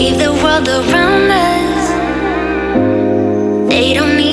leave the world around us. They don't need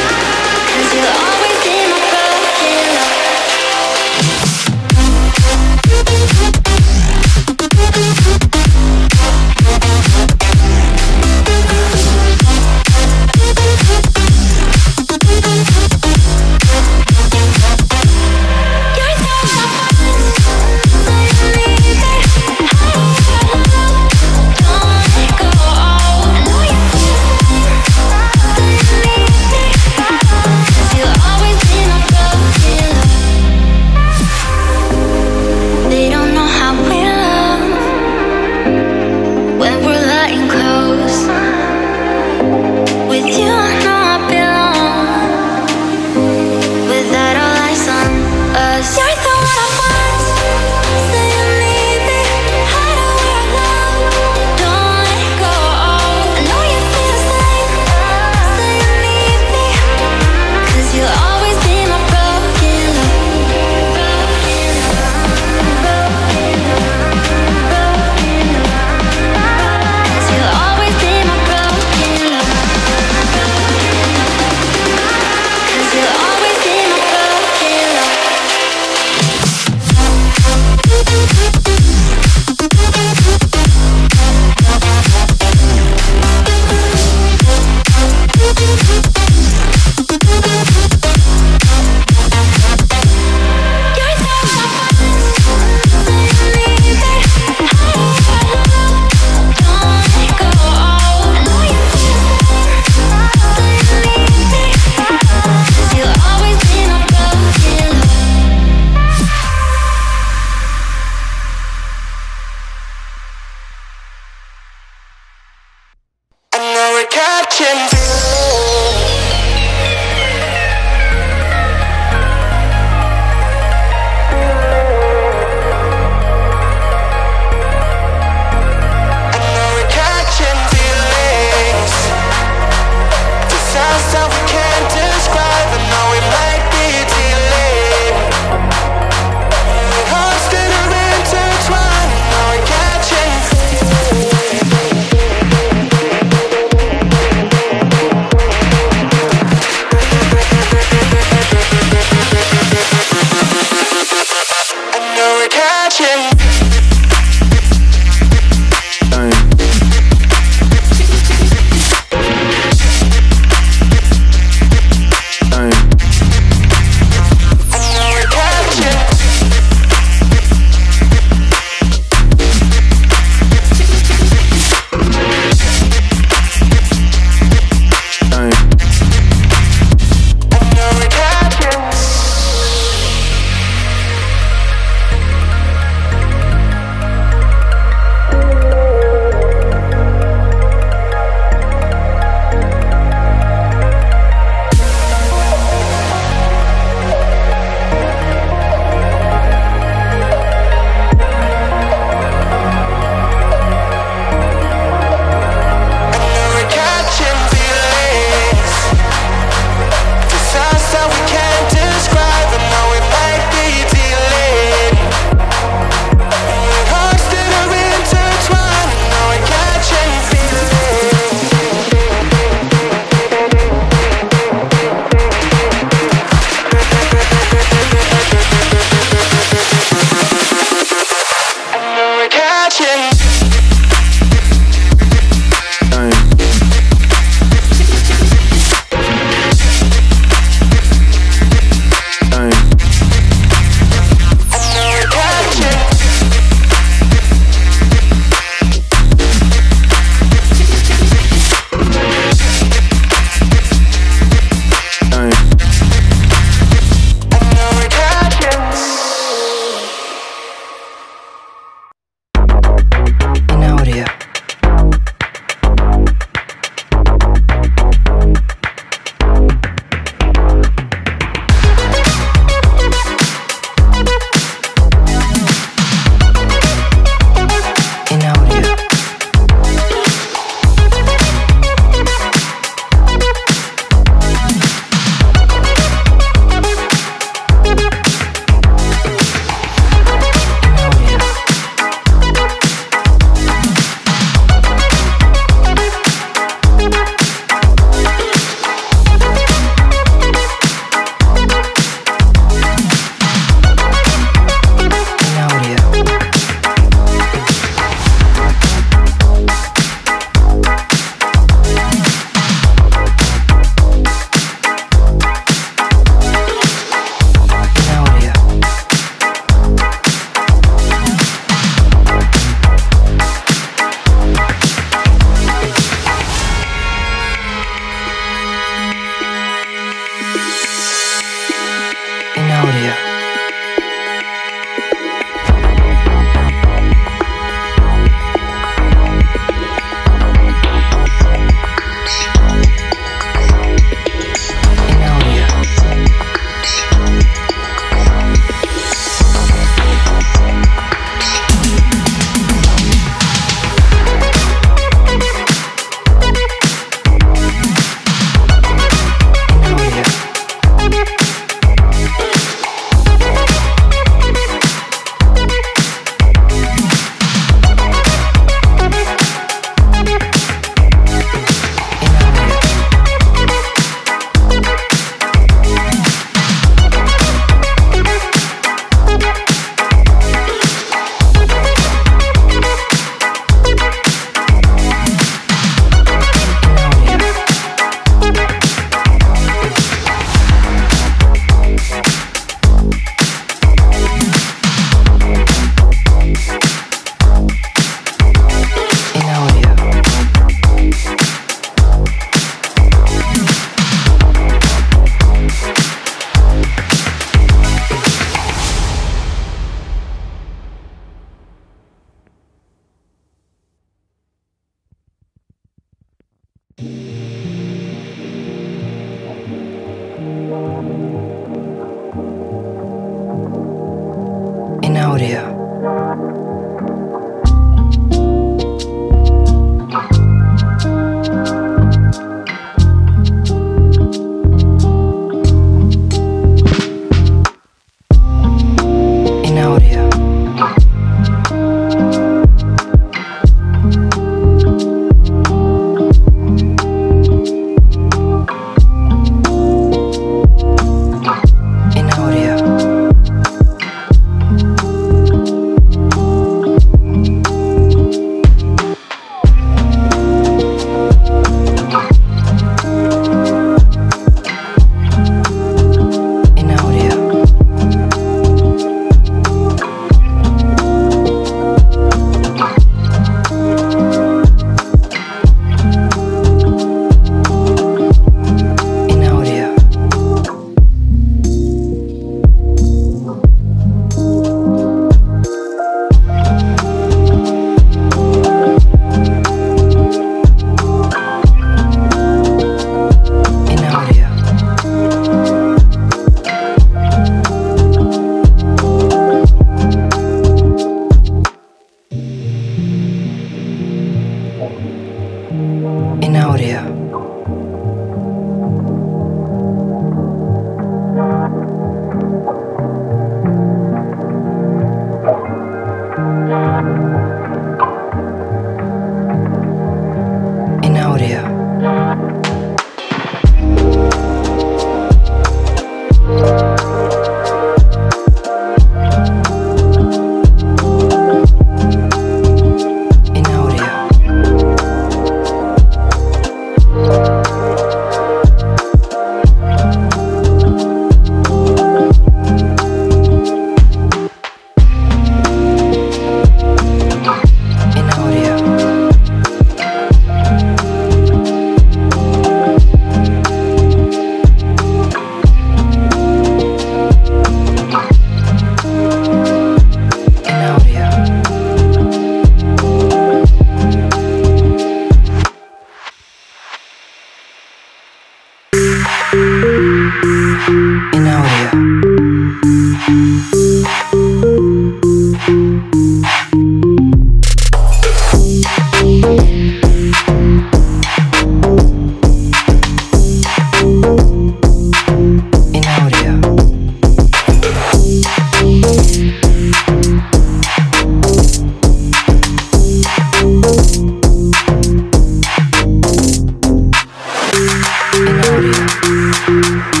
audio.